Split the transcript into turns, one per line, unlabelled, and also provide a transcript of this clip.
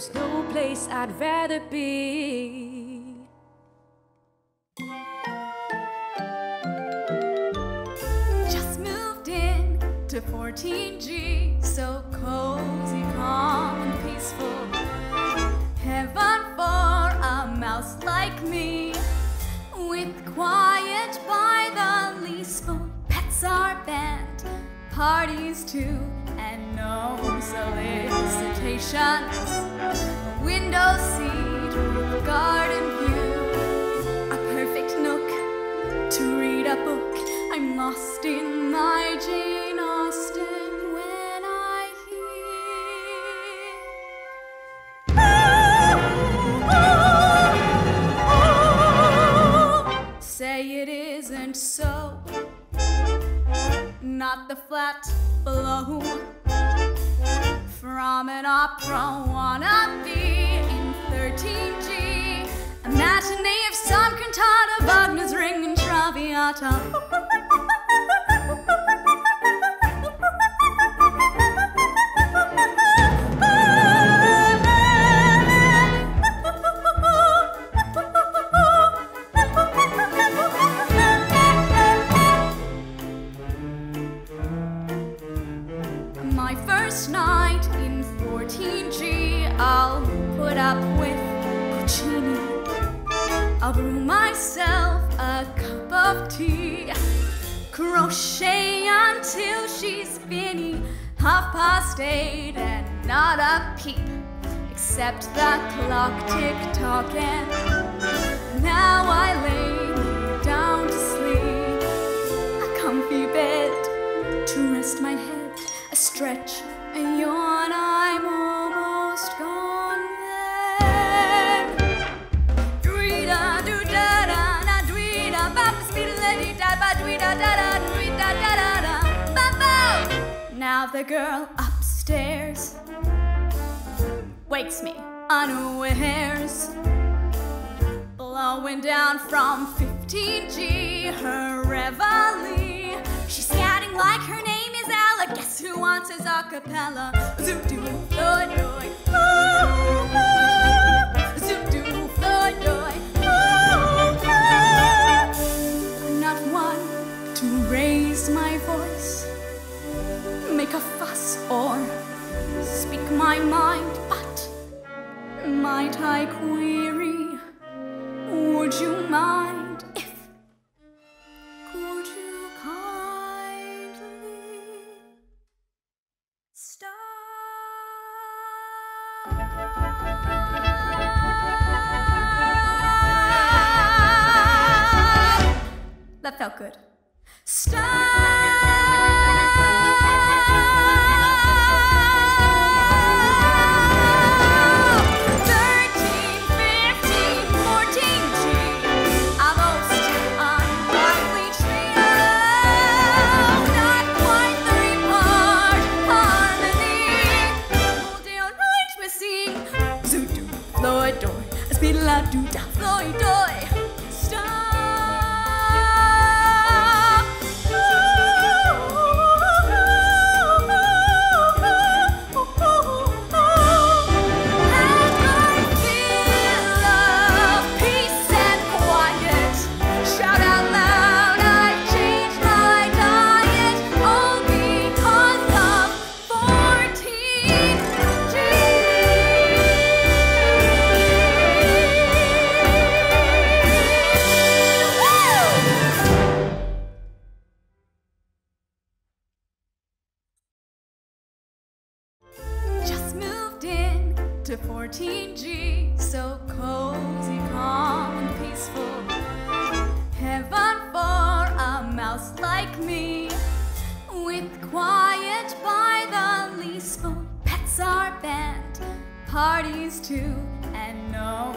there's no place I'd rather be.
Just moved in to 14G, so parties too, and no solicitations. A window seat garden view, a perfect nook to read a book. I'm lost in Not the flat below from an opera wannabe in 13G. A matinee of some cantata, Wagner's Ring and Traviata. My first night in 14G, I'll put up with Puccini. I'll brew myself a cup of tea, crochet until she's spinny. Half past eight and not a peep, except the clock tick tocking. Now I lay Now the girl upstairs wakes me unawares, blowing down from 15G, her reveille. She's scatting like her name is Ella. Guess who wants his acapella? Zoop doo, doy doy, my mind, but might I query? Would you mind if? Could you kindly stop? That felt good. Stop! Zoo-doo, Floyd-doy. Speed-la-doo-da, Floyd-doy. Stop! 14G, so cozy, calm, and peaceful. Heaven for a mouse like me, with quiet by the leaseful. Pets are banned, parties too, and no